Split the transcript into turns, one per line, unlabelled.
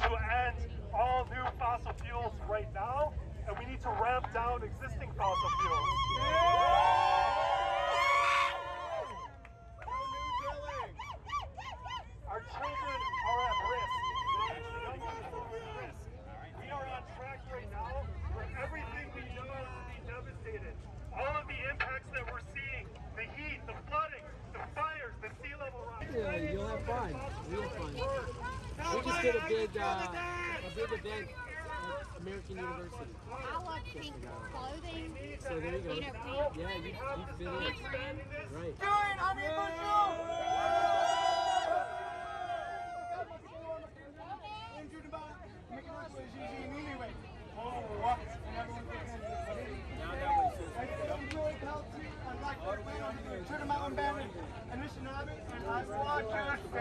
to end all new fossil fuels right now, and we need to ramp down existing fossil fuels. Our children are at risk. Young people are at risk. We are on track right now where everything we know is being devastated. All of the impacts that we're seeing, the heat, the flooding, the fires, the sea level rise. Yeah, you'll have fun. We'll have fun we just did a big, uh, a
big event
at
American University.
I
love pink clothing.
So there you
go. Yeah, you, you fit in. Right. Do
it! I'm oh, what? Now that way, too. I enjoy Peltier. I like Turn them out. And
I watch us.